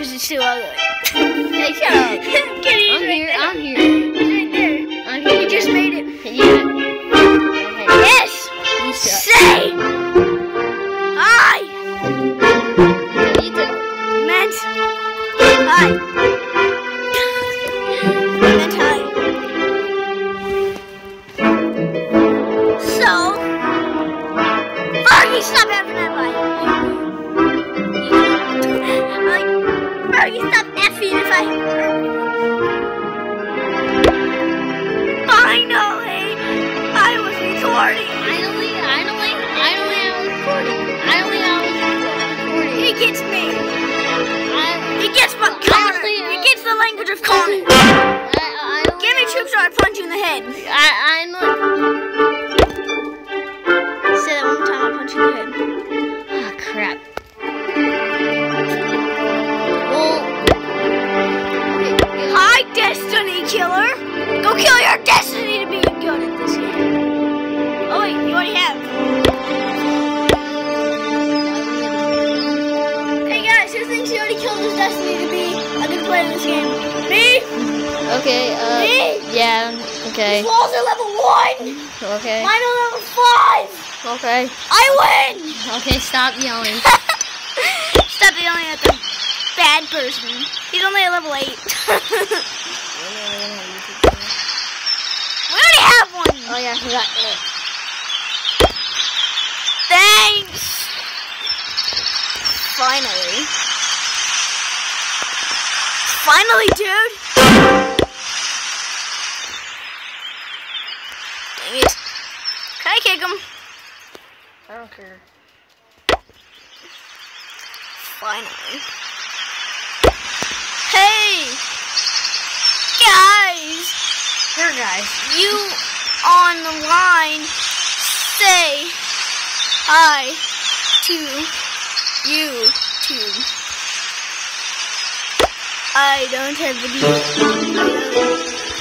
because it's too ugly. Hey, shut up. I'm here. I'm here. He's right there. I'm here. You just made it. Yeah. Gets me. I, He gets my. Honestly, He gets the language of I, Give me troops or I punch you in the head. I, I'm this game? Me? Okay, uh, Me? yeah, okay, His walls are level one. okay, Mine are level five. okay, I win. okay, stop yelling. Stop yelling at the bad person. He's only at level 8. we already have one. Oh yeah, I forgot. Uh, Thanks. Finally. Finally, dude. Dang it. Can I kick him? I don't care. Finally. Hey! Guys! Here, guys. You on the line say hi to YouTube. I don't have video.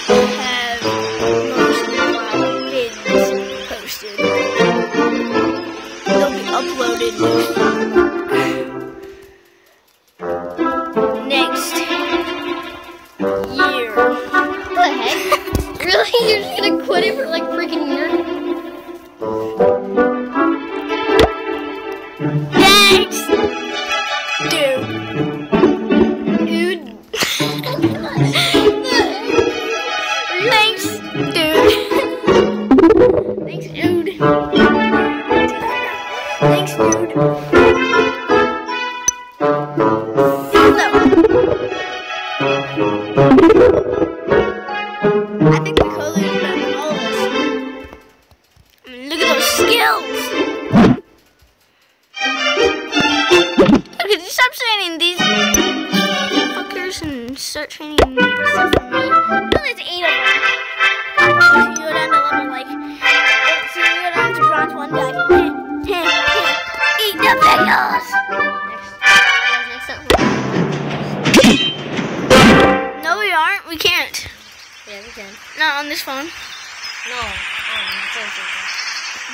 I have most of my vids posted. They'll be uploaded next year. What the heck? really? You're just gonna quit it for like freaking Thanks, dude. I think Dakota is better than all of us. Look at those skills. You stop these fuckers and start training stuff for me? It's eight Not on this phone. No. Um, the phone.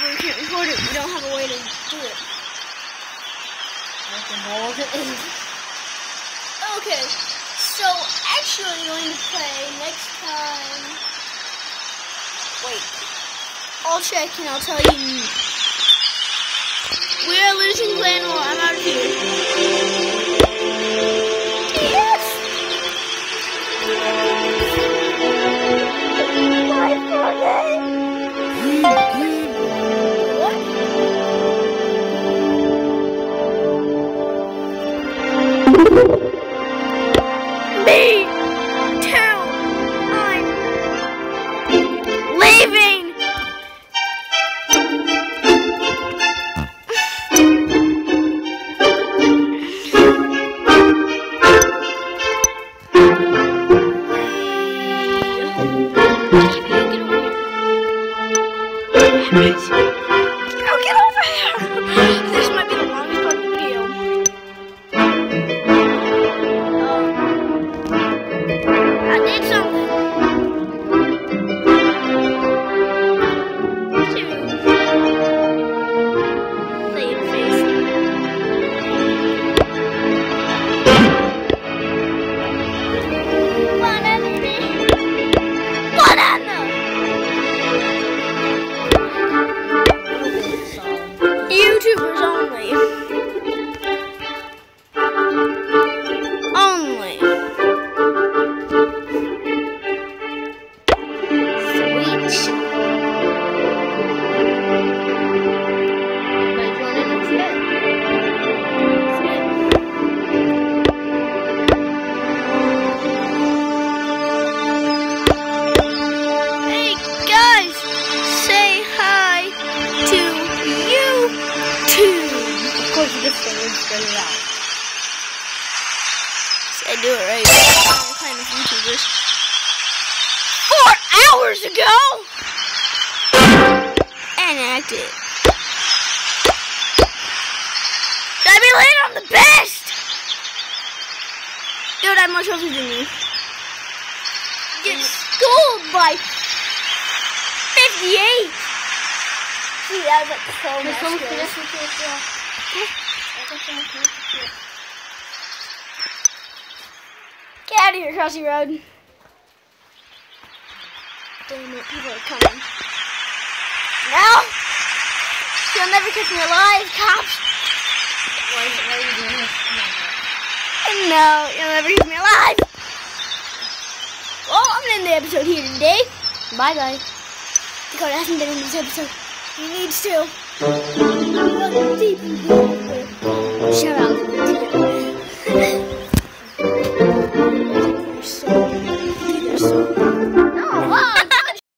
But we can't record it. We don't have a way to do it. Okay, well, what it is. Okay. So actually, we're going to play next time. Wait. I'll check and I'll tell you. We are losing War. I'm out of here. I do it right. I'm kind of YouTubers. Four hours ago! Enacted. Gotta be late on the best! Dude, I have more trophies than you. Get schooled by 58! See, that was like so much. someone skills. connected to it, yeah. I think someone connected to it. Get out of here, Crossy Road. Damn it, people are coming. No! You'll never catch me alive, cops! Why, why are you doing this? Oh no, you'll never catch me alive! Well, I'm gonna end the episode here today. Bye, guys. Dakota hasn't been in this episode. He needs to. Shout out.